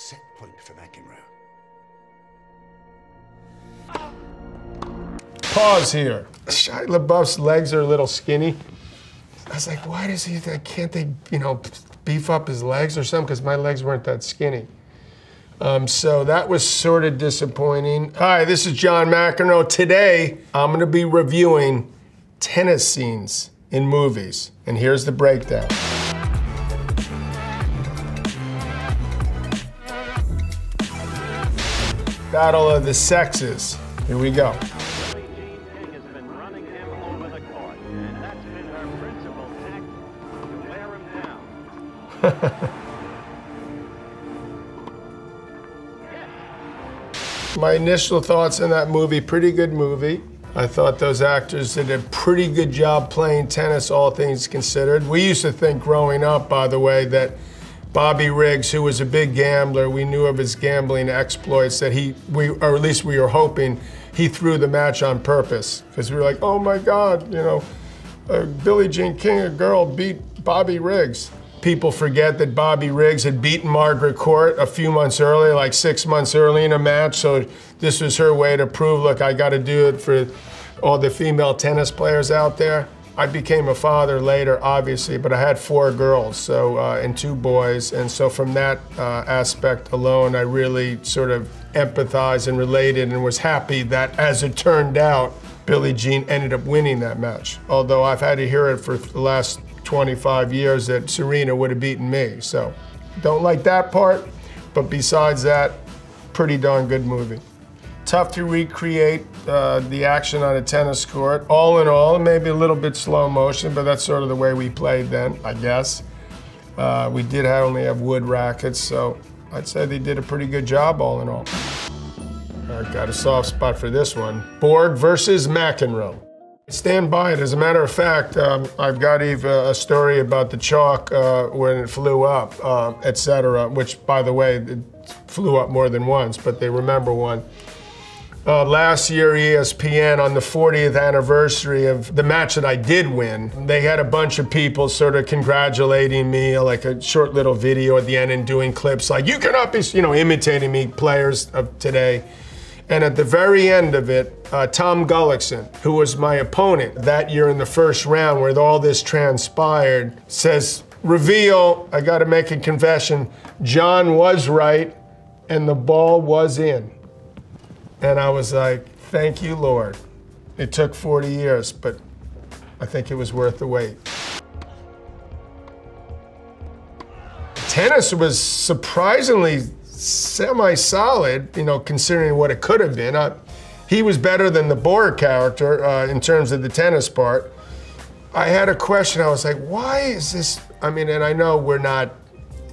Set point for McEnroe. Pause here. Shia LaBeouf's legs are a little skinny. I was like, why does he, can't they, you know, beef up his legs or something? Because my legs weren't that skinny. Um, so that was sort of disappointing. Hi, this is John McEnroe. Today, I'm going to be reviewing tennis scenes in movies. And here's the breakdown. Battle of the Sexes. Here we go. My initial thoughts on that movie, pretty good movie. I thought those actors did a pretty good job playing tennis, all things considered. We used to think growing up, by the way, that Bobby Riggs, who was a big gambler, we knew of his gambling exploits, that he, we, or at least we were hoping, he threw the match on purpose. Because we were like, oh my God, you know, uh, Billie Jean King, a girl, beat Bobby Riggs. People forget that Bobby Riggs had beaten Margaret Court a few months earlier, like six months early in a match. So this was her way to prove, look, I got to do it for all the female tennis players out there. I became a father later, obviously, but I had four girls, so uh, and two boys, and so from that uh, aspect alone, I really sort of empathized and related, and was happy that, as it turned out, Billie Jean ended up winning that match. Although I've had to hear it for the last 25 years that Serena would have beaten me. So don't like that part, but besides that, pretty darn good movie. Tough to recreate uh, the action on a tennis court. All in all, maybe a little bit slow motion, but that's sort of the way we played then, I guess. Uh, we did have, only have wood rackets, so I'd say they did a pretty good job all in all. I got a soft spot for this one. Borg versus McEnroe. Stand by it. As a matter of fact, um, I've got even a story about the chalk uh, when it flew up, uh, etc. Which, by the way, it flew up more than once, but they remember one. Uh, last year, ESPN, on the 40th anniversary of the match that I did win, they had a bunch of people sort of congratulating me, like a short little video at the end and doing clips like, you cannot be, you know, imitating me, players of today. And at the very end of it, uh, Tom Gullikson, who was my opponent that year in the first round where all this transpired, says, reveal, I got to make a confession, John was right and the ball was in. And I was like, thank you, Lord. It took 40 years, but I think it was worth the wait. Tennis was surprisingly semi-solid, you know, considering what it could have been. Uh, he was better than the Borg character uh, in terms of the tennis part. I had a question. I was like, why is this? I mean, and I know we're not,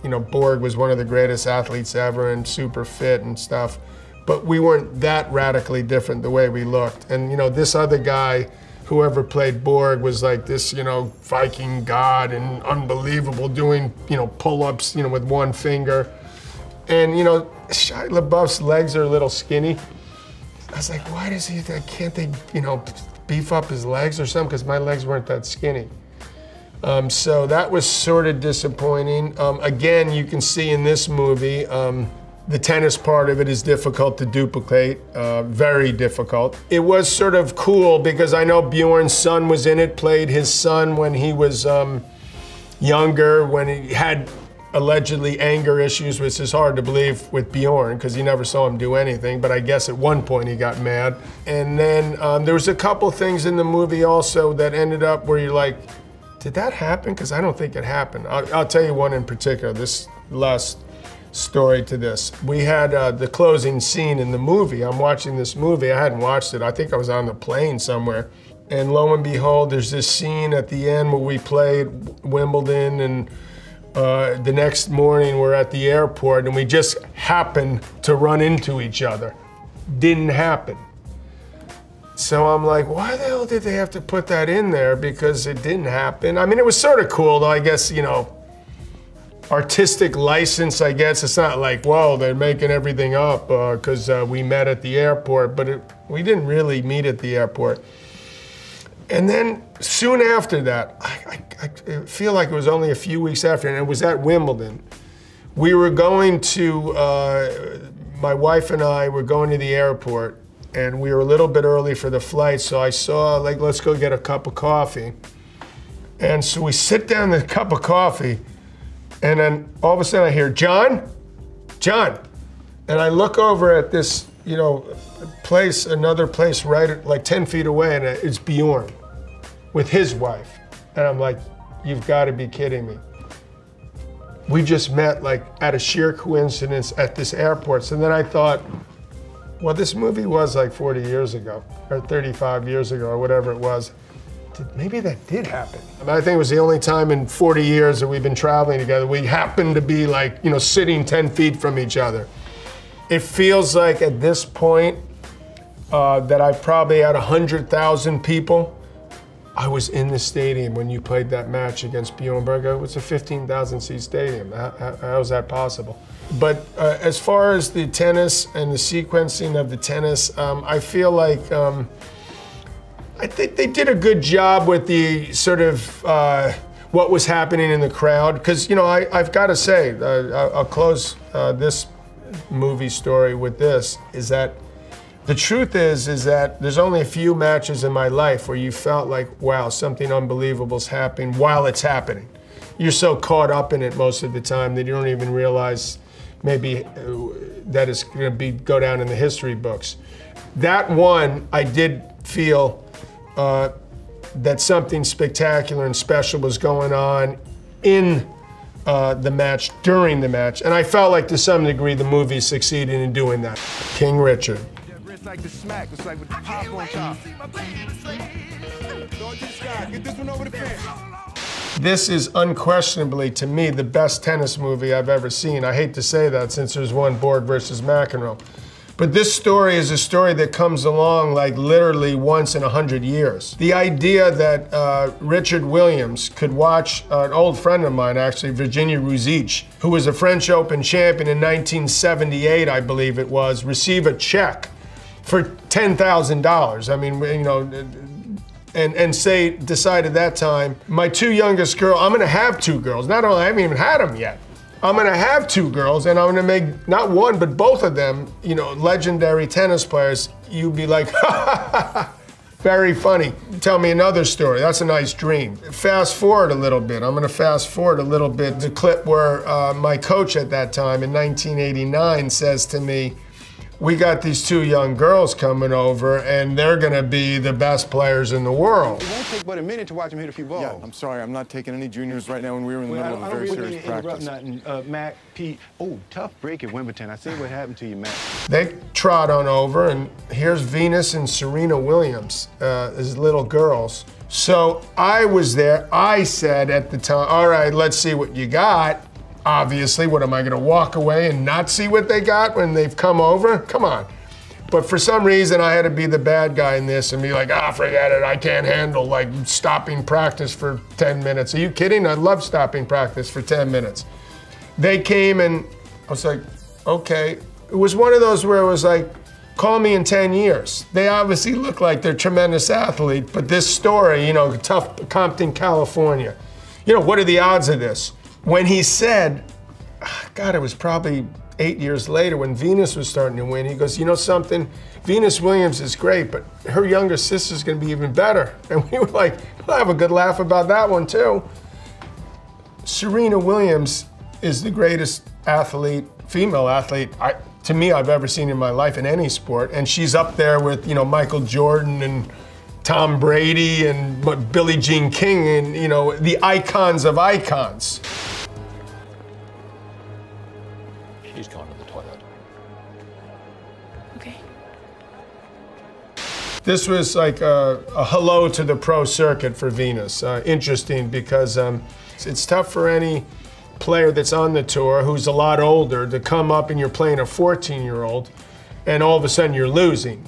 you know, Borg was one of the greatest athletes ever and super fit and stuff, but we weren't that radically different the way we looked. And you know, this other guy, whoever played Borg, was like this, you know, Viking god and unbelievable, doing you know pull-ups, you know, with one finger. And you know, Shia LaBeouf's legs are a little skinny. I was like, why does he? Can't they, you know, beef up his legs or something? Because my legs weren't that skinny. Um, so that was sort of disappointing. Um, again, you can see in this movie, um, the tennis part of it is difficult to duplicate, uh, very difficult. It was sort of cool because I know Bjorn's son was in it, played his son when he was um, younger, when he had allegedly anger issues, which is hard to believe with Bjorn because you never saw him do anything. But I guess at one point he got mad. And then um, there was a couple things in the movie also that ended up where you're like, did that happen? Because I don't think it happened. I'll, I'll, tell you one in particular. This last story to this. We had uh, the closing scene in the movie. I'm watching this movie. I hadn't watched it. I think I was on the plane somewhere. And lo and behold, there's this scene at the end where we played Wimbledon and uh, the next morning we're at the airport and we just happened to run into each other. Didn't happen. So I'm like, why the hell did they have to put that in there? Because it didn't happen. I mean, it was sort of cool, though. I guess, you know, artistic license, I guess. It's not like, whoa, they're making everything up because uh, uh, we met at the airport, but it, we didn't really meet at the airport. And then soon after that, I, I, I, feel like it was only a few weeks after, and it was at Wimbledon. we were going to, uh, my wife and I were going to the airport, and we were a little bit early for the flight, so I saw, like, let's go get a cup of coffee. And so we sit down the cup of coffee, and then all of a sudden I hear, John, John. And I look over at this, you know, place, another place right like 10 feet away, and it's Bjorn with his wife. And I'm like, you've got to be kidding me. We just met like at a sheer coincidence at this airport. So then I thought, well, this movie was like 40 years ago or 35 years ago or whatever it was. Maybe that did happen. I think it was the only time in 40 years that we've been traveling together we happened to be like, you know, sitting 10 feet from each other. It feels like at this point uh, that I've probably had 100,000 people I was in the stadium when you played that match against Bjorn Borg. It was a 15,000 seat stadium. How, how, how is that possible? But uh, as far as the tennis and the sequencing of the tennis, um, I feel like um, I think they did a good job with the sort of uh, what was happening in the crowd. Because, you know, I, have got to say, uh, I'll close uh, this movie story with this, is that the truth is, is that there's only a few matches in my life where you felt like, wow, something unbelievable's happening while it's happening. You're so caught up in it most of the time that you don't even realize maybe uh, that it's going to be go down in the history books. That one, I did feel uh, that something spectacular and special was going on in uh, the match during the match, and I felt like to some degree the movie succeeded in doing that. King Richard like the smack. It's like with the pop on top. This is unquestionably, to me, the best tennis movie I've ever seen. I hate to say that since there's one Borg versus McEnroe. But this story is a story that comes along like literally once in a hundred years. The idea that uh, Richard Williams could watch an old friend of mine, actually, Virginia Ruzici, who was a French Open champion in 1978, I believe it was, receive a check for $10,000. I mean, you know, and, and say, decide at that time, my two youngest girls, I'm gonna have two girls. Not only, I haven't even had them yet. I'm gonna have two girls and I'm gonna make not one, but both of them, you know, legendary tennis players. You'd be like, very funny. Tell me another story. That's a nice dream. Fast forward a little bit. I'm gonna fast forward a little bit. The clip where uh, my coach at that time in 1989 says to me, we got these two young girls coming over, and they're going to be the best players in the world. It won't take but a minute to watch them hit a few balls. Yeah, I'm sorry, I'm not taking any juniors right now when we were in the well, middle of a very serious practice. Nothing. Uh, Mac, Pete, oh, tough break at Wimbledon. I see what happened to you, Mac. They trot on over, and here's Venus and Serena Williams uh, as little girls. So I was there. I said at the time, all right, let's see what you got. Obviously, what am I gonna walk away and not see what they got when they've come over? Come on. But for some reason, I had to be the bad guy in this and be like, ah, forget it. I can't handle like stopping practice for 10 minutes. Are you kidding? I love stopping practice for 10 minutes. They came and I was like, okay. It was one of those where it was like, call me in 10 years. They obviously look like they're tremendous athlete, but this story, you know, tough Compton, California. You know, what are the odds of this? When he said, God, it was probably eight years later when Venus was starting to win, he goes, You know something? Venus Williams is great, but her younger sister's going to be even better. And we were like, We'll have a good laugh about that one too. Serena Williams is the greatest athlete, female athlete, I, to me, I've ever seen in my life in any sport. And she's up there with, you know, Michael Jordan and Tom Brady and Billie Jean King and, you know, the icons of icons. This was like a, a hello to the pro circuit for Venus. Uh, interesting because um, it's tough for any player that's on the tour who's a lot older to come up and you're playing a 14 year old and all of a sudden you're losing.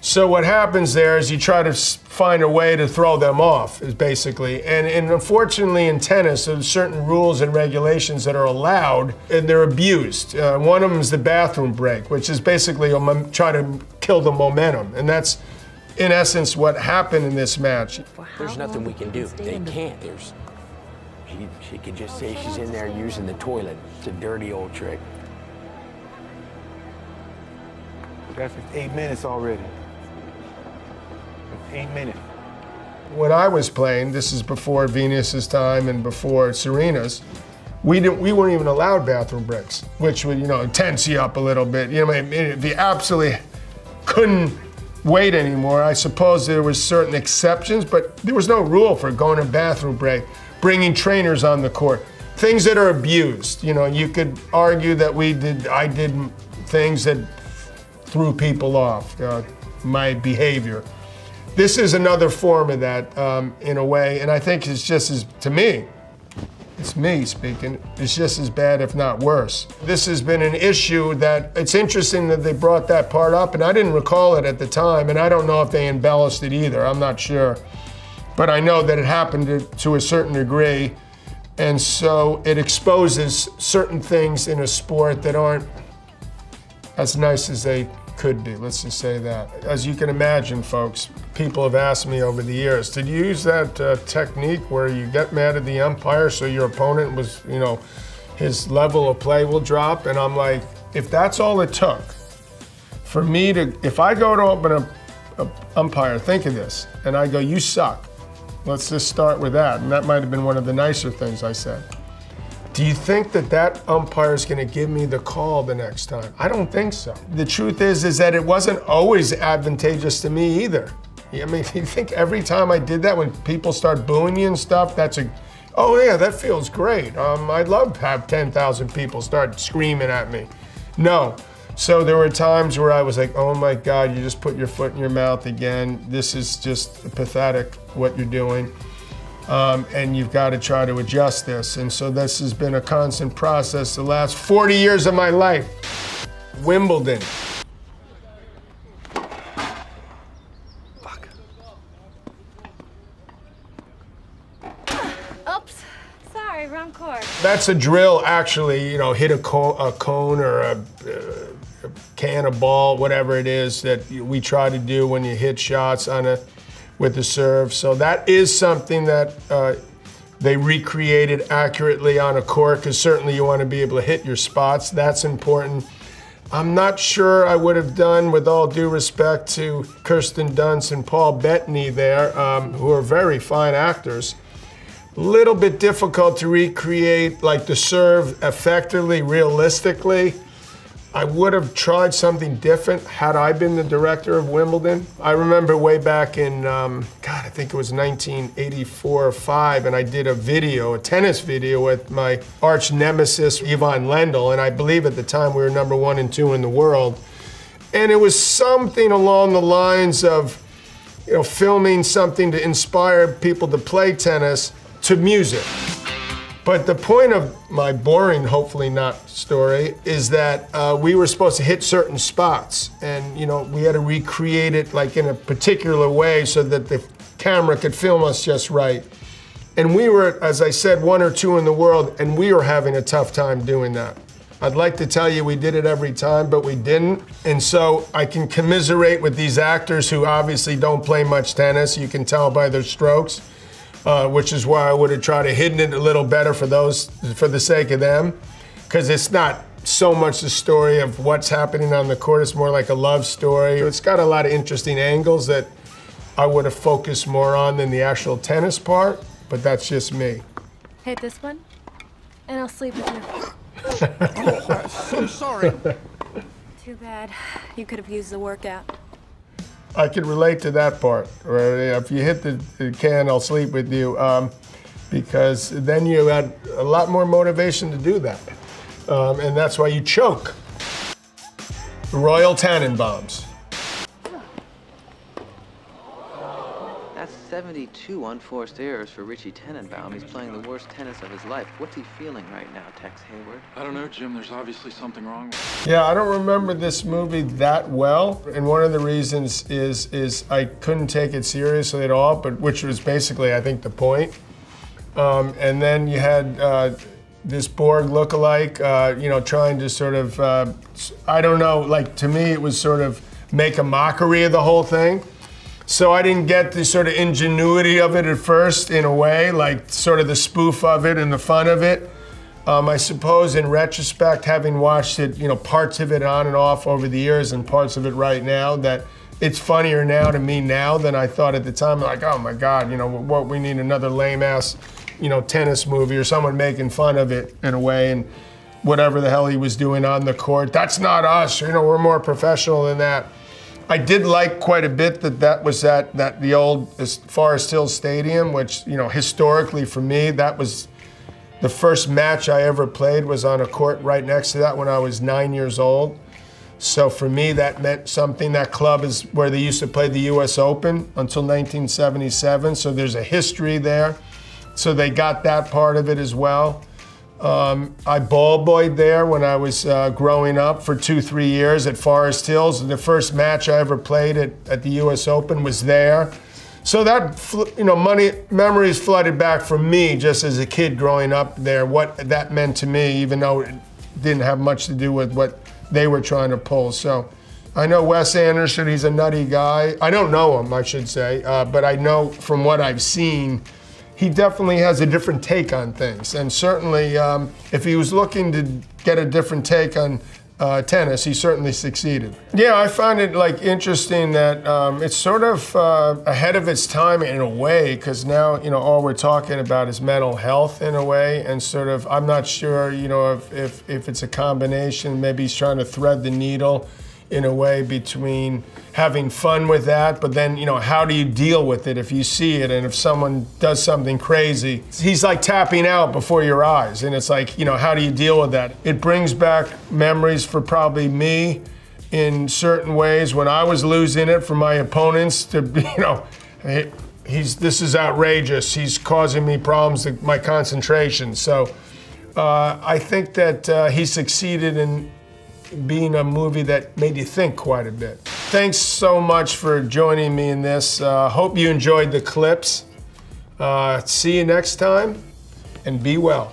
So what happens there is you try to find a way to throw them off, is basically. And, and unfortunately in tennis, there's certain rules and regulations that are allowed, and they're abused. Uh, one of them is the bathroom break, which is basically um, try to kill the momentum. And that's, in essence, what happened in this match. There's nothing we can do. They can't. There's She, she could just say she's in there using the toilet. It's a dirty old trick. That's eight minutes already. That's eight minutes. When I was playing, this is before Venus's time and before Serena's, we didn't we weren't even allowed bathroom breaks, which would, you know, tense you up a little bit. You know, if you absolutely couldn't wait anymore, I suppose there was certain exceptions, but there was no rule for going to bathroom break, bringing trainers on the court, things that are abused. You know, you could argue that we did, I did things that threw people off, uh, my behavior. This is another form of that um, in a way, and I think it's just as, to me, it's me speaking, it's just as bad, if not worse. This has been an issue that it's interesting that they brought that part up, and I didn't recall it at the time, and I don't know if they embellished it either, I'm not sure. But I know that it happened to, to a certain degree, and so it exposes certain things in a sport that aren't as nice as they could be, let's just say that. As you can imagine, folks, people have asked me over the years, did you use that uh, technique where you get mad at the umpire so your opponent was, you know, his level of play will drop? And I'm like, if that's all it took for me to, if I go to open a, a umpire, think of this, and I go, you suck. Let's just start with that. And that might have been one of the nicer things I said. Do you think that that umpire is going to give me the call the next time? I don't think so. The truth is, is that it wasn't always advantageous to me either. I mean, you think every time I did that, when people start booing you and stuff, that's a, oh yeah, that feels great. Um, I'd love to have 10,000 people start screaming at me. No. So there were times where I was like, oh my God, you just put your foot in your mouth again. This is just pathetic what you're doing um, and you've got to try to adjust this. And so this has been a constant process the last 40 years of my life. Wimbledon. Fuck. Oops. Sorry, wrong court. That's a drill, actually, you know, hit a, co a cone or a, uh, a can of ball, whatever it is that we try to do when you hit shots on a with the serve. So that is something that uh, they recreated accurately on a court because certainly you want to be able to hit your spots. That's important. I'm not sure I would have done, with all due respect to Kirsten Dunst and Paul Bettany there, um, who are very fine actors. A little bit difficult to recreate like the serve effectively, realistically. I would have tried something different had I been the director of Wimbledon. I remember way back in, um, God, I think it was 1984 or 5, and I did a video, a tennis video with my arch nemesis, Ivan Lendl, and I believe at the time we were number one and two in the world. And it was something along the lines of, you know, filming something to inspire people to play tennis to music. But the point of my boring, hopefully not, story is that uh, we were supposed to hit certain spots, and you know we had to recreate it like in a particular way so that the camera could film us just right. And we were, as I said, one or two in the world, and we were having a tough time doing that. I'd like to tell you we did it every time, but we didn't. And so I can commiserate with these actors who obviously don't play much tennis. You can tell by their strokes uh, which is why I would have tried to hidden it a little better for those, for the sake of them, because it's not so much the story of what's happening on the court. It's more like a love story. It's got a lot of interesting angles that I would have focused more on than the actual tennis part, but that's just me. Hit this one, and I'll sleep with you. oh, so sorry. Too bad. You could have used the workout. I can relate to that part. Right? If you hit the, can, I'll sleep with you, um, because then you had a lot more motivation to do that, um, and that's why you choke. Royal Tenenbaums. 72 unforced errors for Richie Tenenbaum. He's playing the worst tennis of his life. What's he feeling right now, Tex Hayward? I don't know, Jim. There's obviously something wrong with Yeah, I don't remember this movie that well, and one of the reasons is is I couldn't take it seriously at all, but which was basically, I think, the point. Um, and then you had uh, this Borg lookalike, uh, you know, trying to sort of, uh, I don't know, like to me, it was sort of make a mockery of the whole thing. So I didn't get the sort of ingenuity of it at first, in a way, like sort of the spoof of it and the fun of it. Um, I suppose, in retrospect, having watched it, you know, parts of it on and off over the years, and parts of it right now, that it's funnier now to me now than I thought at the time. Like, oh my God, you know, what we need another lame ass, you know, tennis movie or someone making fun of it in a way, and whatever the hell he was doing on the court. That's not us. You know, we're more professional than that. I did like quite a bit that that was at that the old Forest Hill Stadium, which you know historically for me that was the first match I ever played was on a court right next to that when I was nine years old. So for me, that meant something. That club is where they used to play the U.S. Open until 1977. So there's a history there. So they got that part of it as well. Um, I ball boyed there when I was uh, growing up for two, three years at Forest Hills. And The first match I ever played at, at the U.S. Open was there. So that you know, money memories flooded back for me just as a kid growing up there. What that meant to me, even though it didn't have much to do with what they were trying to pull. So I know Wes Anderson. He's a nutty guy. I don't know him, I should say, uh, but I know from what I've seen, he definitely has a different take on things. And certainly, um, if he was looking to get a different take on uh, tennis, he certainly succeeded. Yeah, I find it like interesting that um, it's sort of uh, ahead of its time in a way, because now you know all we're talking about is mental health in a way, and sort of I'm not sure you know if if, if it's a combination. Maybe he's trying to thread the needle in a way between having fun with that, but then, you know, how do you deal with it if you see it and if someone does something crazy? He's like tapping out before your eyes, and it's like, you know, how do you deal with that? It brings back memories for probably me in certain ways when I was losing it for my opponents to, you know, he's this is outrageous. He's causing me problems my concentration. So uh, I think that uh, he succeeded in being a movie that made you think quite a bit. Thanks so much for joining me in this. Uh, hope you enjoyed the clips. Uh, see you next time and be well.